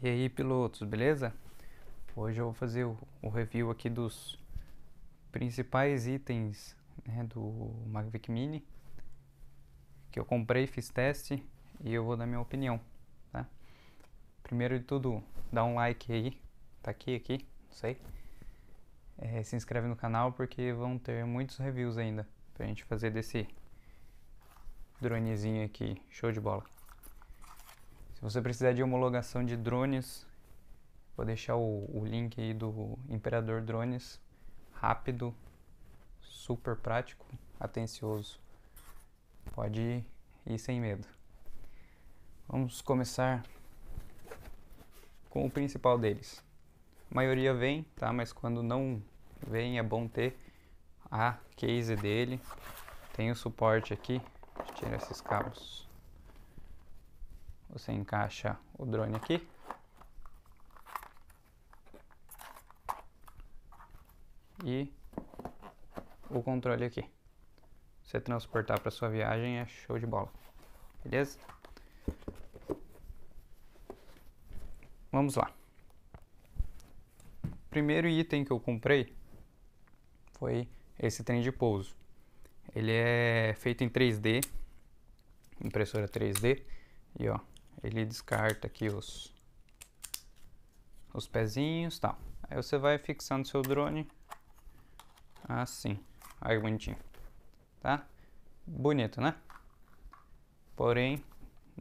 E aí pilotos, beleza? Hoje eu vou fazer o, review aqui dos principais itens né, do Mavic Mini que eu comprei, fiz teste e eu vou dar minha opinião, tá? Primeiro de tudo, dá um like aí, tá aqui, aqui, não sei. É, se inscreve no canal porque vão ter muitos reviews ainda pra gente fazer desse dronezinho aqui, show de bola. Se você precisar de homologação de drones, vou deixar o, o link aí do Imperador Drones, rápido, super prático, atencioso. Pode ir sem medo. Vamos começar com o principal deles. A maioria vem, tá? Mas quando não vem é bom ter a case dele. Tem o suporte aqui. Tirar esses cabos. Você encaixa o drone aqui. E o controle aqui. Você transportar para sua viagem é show de bola. Beleza? Vamos lá. Primeiro item que eu comprei foi esse trem de pouso. Ele é feito em 3D, impressora 3D, e ó, ele descarta aqui os, os pezinhos tal. Aí você vai fixando seu drone assim. Aí bonitinho. Tá? Bonito, né? Porém,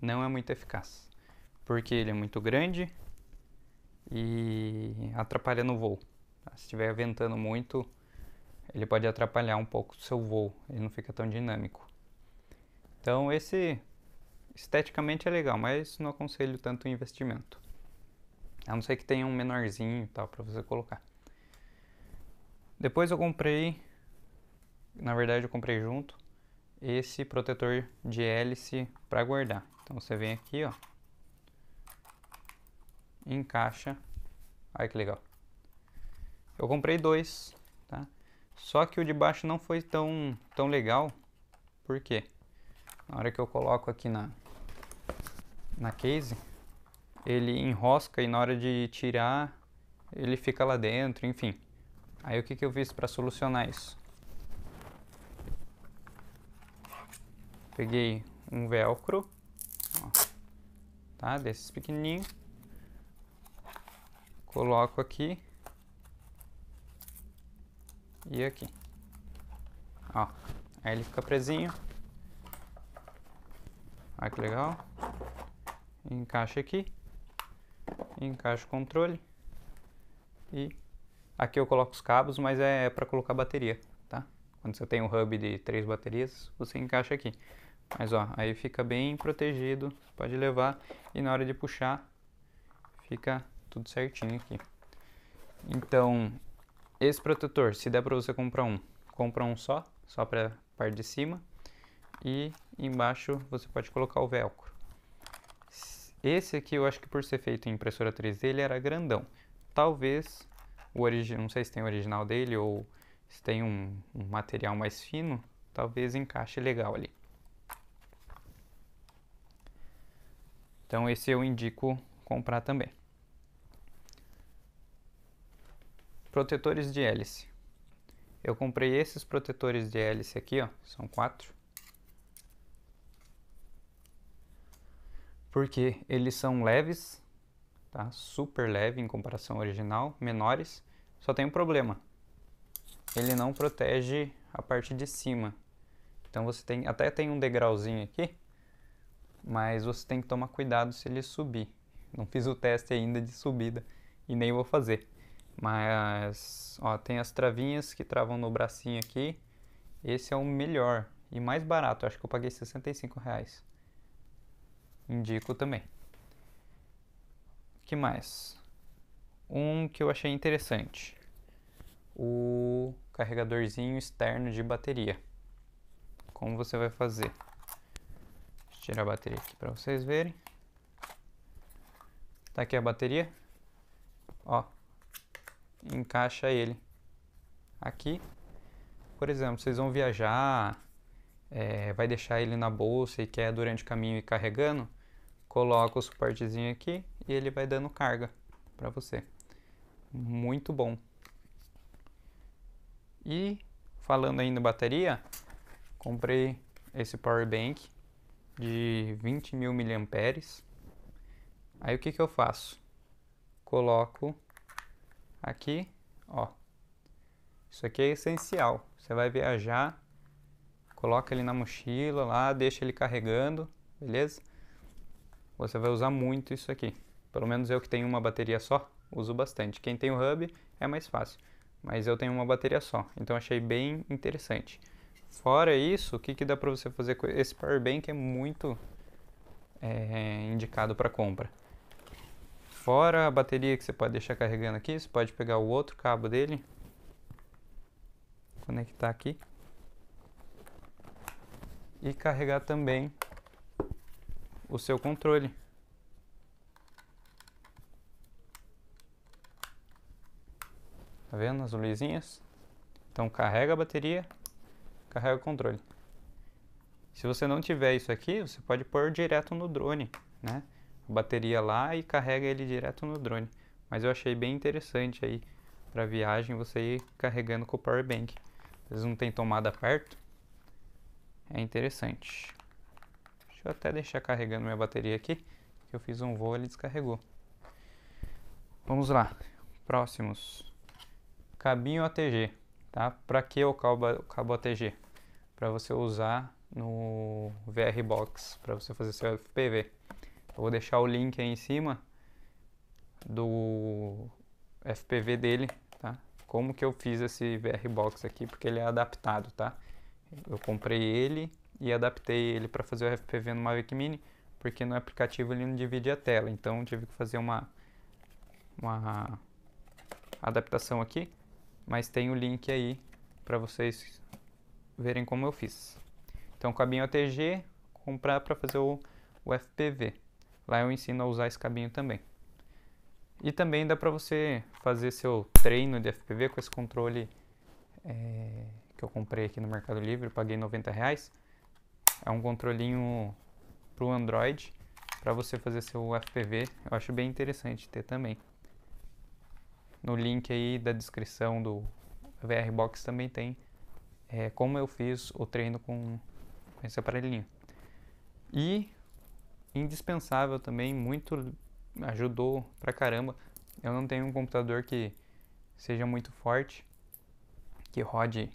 não é muito eficaz. Porque ele é muito grande e atrapalha no voo. Se estiver ventando muito, ele pode atrapalhar um pouco o seu voo. Ele não fica tão dinâmico. Então esse esteticamente é legal, mas não aconselho tanto investimento. A não ser que tenha um menorzinho e tal para você colocar. Depois eu comprei, na verdade eu comprei junto, esse protetor de hélice para guardar. Então você vem aqui, ó, encaixa. Olha que legal. Eu comprei dois? Só que o de baixo não foi tão, tão legal. Por quê? Na hora que eu coloco aqui na, na case, ele enrosca e na hora de tirar, ele fica lá dentro, enfim. Aí o que, que eu fiz para solucionar isso? Peguei um velcro, ó, tá? Desses pequenininhos. Coloco aqui. E aqui. Ó, aí ele fica presinho. Olha que legal encaixa aqui, encaixa o controle e aqui eu coloco os cabos, mas é para colocar bateria, tá? Quando você tem um hub de três baterias, você encaixa aqui. Mas ó, aí fica bem protegido, pode levar e na hora de puxar fica tudo certinho aqui. Então, esse protetor, se der para você comprar um, compra um só, só para parte de cima e embaixo você pode colocar o velcro. Esse aqui eu acho que por ser feito em impressora 3D ele era grandão. Talvez o original, não sei se tem o original dele ou se tem um, um material mais fino, talvez encaixe legal ali. Então esse eu indico comprar também. Protetores de hélice. Eu comprei esses protetores de hélice aqui, ó, são quatro. porque eles são leves, tá? Super leve em comparação ao original, menores. Só tem um problema. Ele não protege a parte de cima. Então você tem até tem um degrauzinho aqui, mas você tem que tomar cuidado se ele subir. Não fiz o teste ainda de subida e nem vou fazer. Mas ó, tem as travinhas que travam no bracinho aqui. Esse é o melhor e mais barato. Acho que eu paguei 65 reais indico também. que mais? Um que eu achei interessante. O carregadorzinho externo de bateria. Como você vai fazer? Deixa eu tirar a bateria aqui para vocês verem. Tá aqui a bateria. Ó. Encaixa ele aqui. Por exemplo, vocês vão viajar é, vai deixar ele na bolsa e quer durante o caminho ir carregando, coloca o suportezinho aqui e ele vai dando carga para você. Muito bom. E falando ainda bateria, comprei esse power bank de 20 mil miliamperes. Aí o que que eu faço? Coloco aqui, ó. Isso aqui é essencial. Você vai viajar, coloca ele na mochila lá, deixa ele carregando, beleza? Você vai usar muito isso aqui. Pelo menos eu que tenho uma bateria só, uso bastante. Quem tem o hub é mais fácil, mas eu tenho uma bateria só, então achei bem interessante. Fora isso, o que, que dá para você fazer com esse power bank é muito é, indicado para compra. Fora a bateria que você pode deixar carregando aqui, você pode pegar o outro cabo dele, conectar aqui e carregar também o seu controle. Tá vendo as luzinhas? Então carrega a bateria, carrega o controle. Se você não tiver isso aqui, você pode pôr direto no drone, né? Bateria lá e carrega ele direto no drone. Mas eu achei bem interessante aí para viagem você ir carregando com o power bank. Vezes não tem tomada perto. É interessante. Deixa eu até deixar carregando minha bateria aqui, eu fiz um voo e ele descarregou. Vamos lá. Próximos cabinho ATG, tá? Para que o cabo, o cabo ATG? Para você usar no VR Box, para você fazer seu FPV. Eu vou deixar o link aí em cima do FPV dele, tá? Como que eu fiz esse VR Box aqui, porque ele é adaptado, tá? Eu comprei ele e adaptei ele para fazer o FPV no Mavic Mini, porque no aplicativo ele não divide a tela, então tive que fazer uma uma adaptação aqui mas tem o link aí para vocês verem como eu fiz. Então, cabinho ATG, comprar para fazer o, o FPV. Lá eu ensino a usar esse cabinho também. E também dá para você fazer seu treino de FPV com esse controle é, que eu comprei aqui no Mercado Livre, paguei 90 reais. É um controlinho para o Android para você fazer seu FPV. Eu acho bem interessante ter também. No link aí da descrição do VR Box também tem é, como eu fiz o treino com, esse aparelhinho. E indispensável também, muito ajudou pra caramba. Eu não tenho um computador que seja muito forte, que rode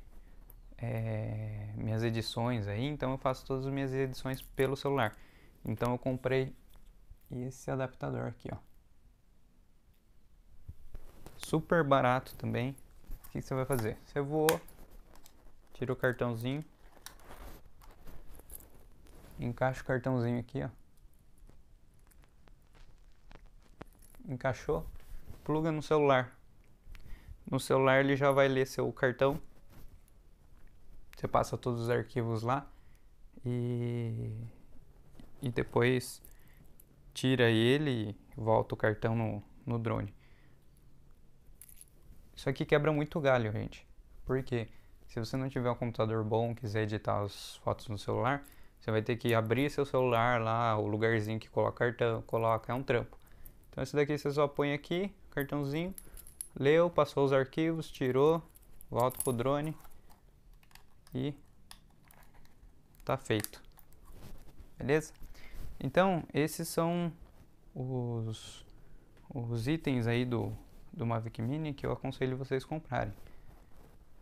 é, minhas edições aí, então eu faço todas as minhas edições pelo celular. Então eu comprei esse adaptador aqui, ó super barato também. O que você vai fazer? Você voa, tira o cartãozinho, encaixa o cartãozinho aqui, ó. Encaixou, pluga no celular. No celular ele já vai ler seu cartão. Você passa todos os arquivos lá e e depois tira ele e volta o cartão no, no drone. Isso aqui quebra muito galho, gente. Porque se você não tiver um computador bom, quiser editar as fotos no celular, você vai ter que abrir seu celular lá, o lugarzinho que coloca cartão, coloca, é um trampo. Então esse daqui você só põe aqui, cartãozinho, leu, passou os arquivos, tirou, volta pro drone e tá feito. Beleza? Então, esses são os, os itens aí do, do Mavic Mini que eu aconselho vocês comprarem.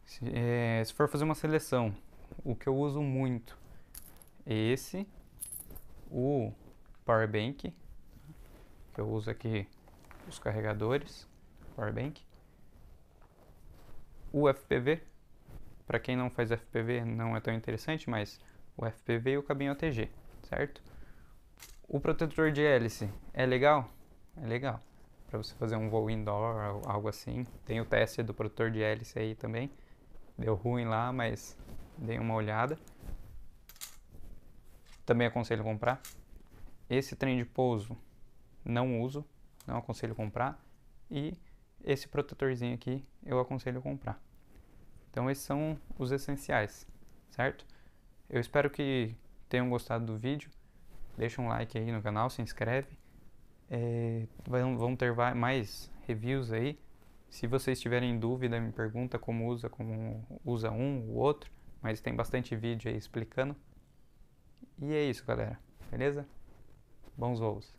Se, é, se for fazer uma seleção, o que eu uso muito é esse, o Power Bank, que eu uso aqui os carregadores, Power Bank, o FPV, para quem não faz FPV não é tão interessante, mas o FPV e o cabinho ATG, certo? O protetor de hélice é legal? É legal para você fazer um voo indoor, algo assim. Tem o teste do produtor de hélice aí também. Deu ruim lá, mas dei uma olhada. Também aconselho comprar. Esse trem de pouso não uso, não aconselho comprar. E esse protetorzinho aqui eu aconselho comprar. Então esses são os essenciais, certo? Eu espero que tenham gostado do vídeo. Deixa um like aí no canal, se inscreve. É, vão, ter mais reviews aí. Se vocês tiverem dúvida, me pergunta como usa, como usa um, o outro. Mas tem bastante vídeo aí explicando. E é isso, galera. Beleza? Bons voos.